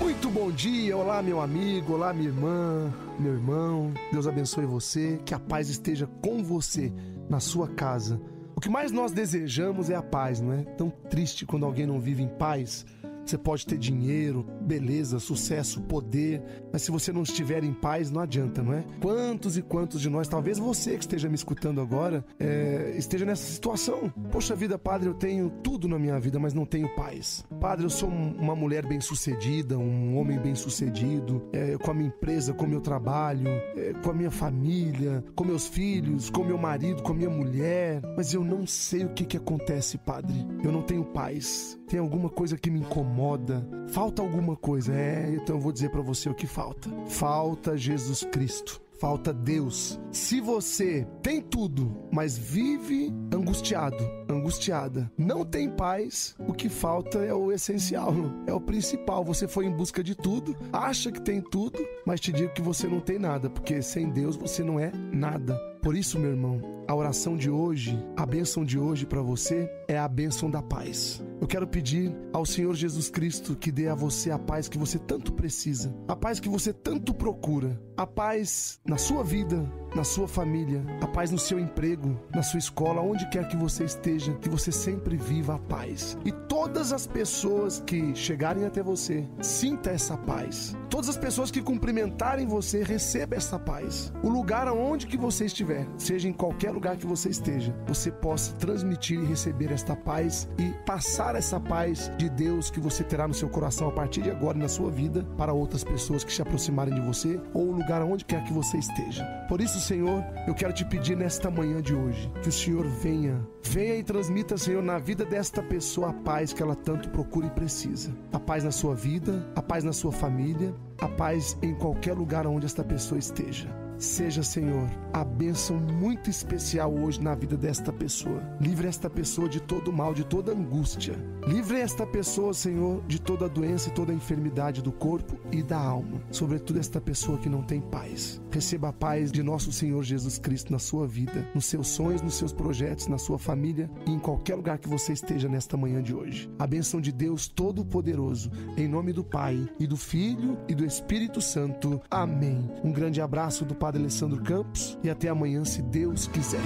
Muito bom dia, olá meu amigo, olá minha irmã, meu irmão. Deus abençoe você, que a paz esteja com você na sua casa. O que mais nós desejamos é a paz, não é? Tão triste quando alguém não vive em paz. Você pode ter dinheiro, beleza, sucesso, poder, mas se você não estiver em paz, não adianta, não é? Quantos e quantos de nós, talvez você que esteja me escutando agora, é, esteja nessa situação. Poxa vida, padre, eu tenho tudo na minha vida, mas não tenho paz. Padre, eu sou uma mulher bem-sucedida, um homem bem-sucedido, é, com a minha empresa, com o meu trabalho, é, com a minha família, com meus filhos, com meu marido, com a minha mulher, mas eu não sei o que, que acontece, padre. Eu não tenho paz. Tem alguma coisa que me incomoda? Falta alguma coisa? É, então eu vou dizer para você o que falta. Falta Jesus Cristo falta Deus. Se você tem tudo, mas vive angustiado, angustiada, não tem paz, o que falta é o essencial, é o principal. Você foi em busca de tudo, acha que tem tudo, mas te digo que você não tem nada, porque sem Deus você não é nada. Por isso, meu irmão, a oração de hoje, a bênção de hoje para você é a bênção da paz. Eu quero pedir ao Senhor Jesus Cristo que dê a você a paz que você tanto precisa, a paz que você tanto procura, a paz na sua vida, na sua família, a paz no seu emprego, na sua escola, onde quer que você esteja, que você sempre viva a paz. E todas as pessoas que chegarem até você, sinta essa paz. Todas as pessoas que cumprimentarem você, receba essa paz. O lugar aonde que você estiver, seja em qualquer lugar que você esteja, você possa transmitir e receber esta paz e passar essa paz de Deus que você terá no seu coração a partir de agora na sua vida para outras pessoas que se aproximarem de você ou o lugar aonde quer que você esteja. Por isso, Senhor, eu quero te pedir nesta manhã de hoje que o Senhor venha, venha e transmita, Senhor, na vida desta pessoa a paz que ela tanto procura e precisa. A paz na sua vida, a paz na sua família, a paz em qualquer lugar onde esta pessoa esteja. Seja, Senhor, a bênção muito especial hoje na vida desta pessoa. Livre esta pessoa de todo mal, de toda angústia. Livre esta pessoa, Senhor, de toda doença e toda enfermidade do corpo e da alma. Sobretudo esta pessoa que não tem paz. Receba a paz de nosso Senhor Jesus Cristo na sua vida, nos seus sonhos, nos seus projetos, na sua família e em qualquer lugar que você esteja nesta manhã de hoje. A bênção de Deus Todo-Poderoso, em nome do Pai e do Filho e do Espírito Santo. Amém. Um grande abraço do Padre Alessandro Campos e até amanhã, se Deus quiser.